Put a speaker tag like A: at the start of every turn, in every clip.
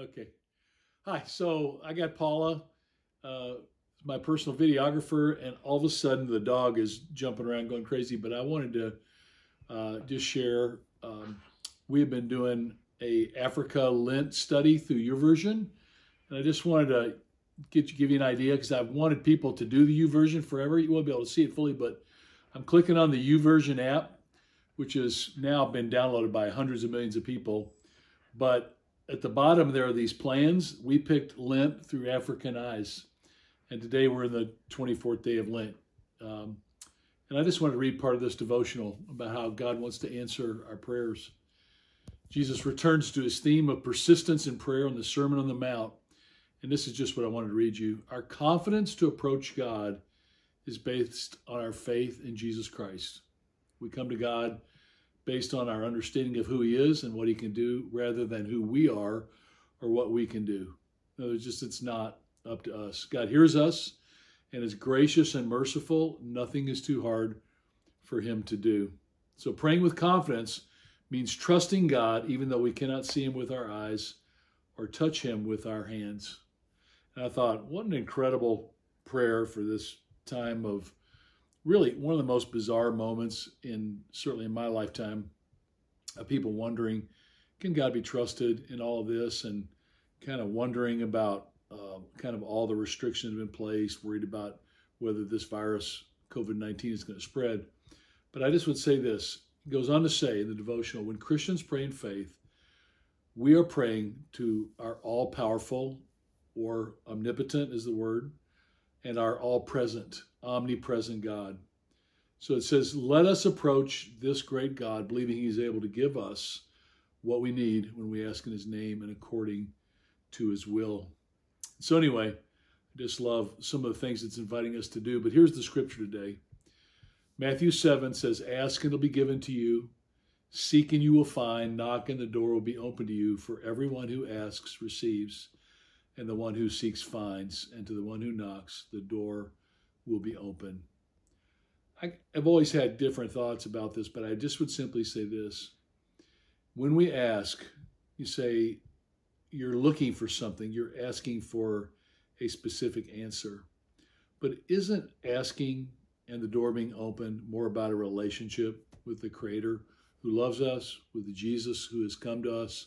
A: Okay. Hi. So I got Paula, uh, my personal videographer, and all of a sudden the dog is jumping around going crazy. But I wanted to uh, just share. Um, we have been doing a Africa Lent study through YouVersion, and I just wanted to get you give you an idea because I've wanted people to do the YouVersion forever. You won't be able to see it fully, but I'm clicking on the YouVersion app, which has now been downloaded by hundreds of millions of people. But at the bottom there are these plans. We picked Lent through African eyes. And today we're in the 24th day of Lent. Um, and I just want to read part of this devotional about how God wants to answer our prayers. Jesus returns to his theme of persistence in prayer on the Sermon on the Mount. And this is just what I wanted to read you. Our confidence to approach God is based on our faith in Jesus Christ. We come to God based on our understanding of who he is and what he can do rather than who we are or what we can do. No, it's just it's not up to us. God hears us and is gracious and merciful. Nothing is too hard for him to do. So praying with confidence means trusting God even though we cannot see him with our eyes or touch him with our hands. And I thought, what an incredible prayer for this time of really one of the most bizarre moments in certainly in my lifetime of people wondering, can God be trusted in all of this? And kind of wondering about uh, kind of all the restrictions been placed, worried about whether this virus, COVID 19, is going to spread. But I just would say this it goes on to say in the devotional when Christians pray in faith, we are praying to our all powerful or omnipotent is the word, and our all present, omnipresent God. So it says, Let us approach this great God, believing He's able to give us what we need when we ask in His name and according to His will. So, anyway, I just love some of the things it's inviting us to do. But here's the scripture today Matthew 7 says, Ask and it'll be given to you. Seek and you will find. Knock and the door will be open to you. For everyone who asks receives and the one who seeks finds, and to the one who knocks, the door will be open. I, have always had different thoughts about this, but I just would simply say this. When we ask, you say you're looking for something, you're asking for a specific answer. But isn't asking and the door being open more about a relationship with the Creator who loves us, with Jesus who has come to us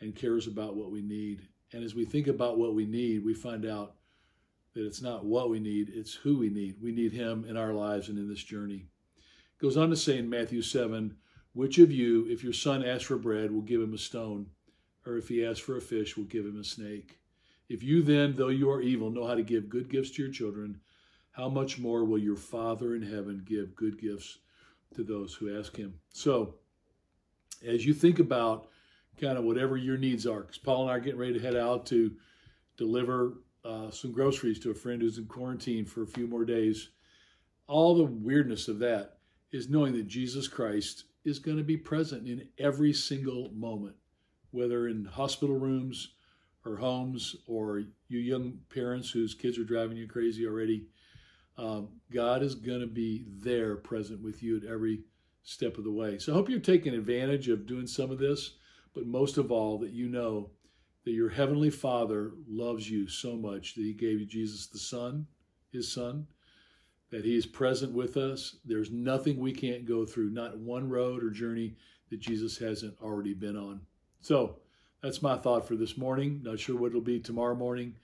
A: and cares about what we need? And as we think about what we need, we find out that it's not what we need, it's who we need. We need Him in our lives and in this journey. It goes on to say in Matthew 7 Which of you, if your son asks for bread, will give him a stone? Or if he asks for a fish, will give him a snake? If you then, though you are evil, know how to give good gifts to your children, how much more will your Father in heaven give good gifts to those who ask him? So, as you think about kind of whatever your needs are. Because Paul and I are getting ready to head out to deliver uh, some groceries to a friend who's in quarantine for a few more days. All the weirdness of that is knowing that Jesus Christ is going to be present in every single moment, whether in hospital rooms or homes or you young parents whose kids are driving you crazy already. Um, God is going to be there present with you at every step of the way. So I hope you're taking advantage of doing some of this but most of all, that you know that your heavenly Father loves you so much that he gave you Jesus the Son, his Son, that he is present with us. There's nothing we can't go through, not one road or journey that Jesus hasn't already been on. So that's my thought for this morning. Not sure what it'll be tomorrow morning,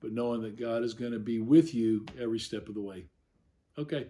A: but knowing that God is going to be with you every step of the way. Okay.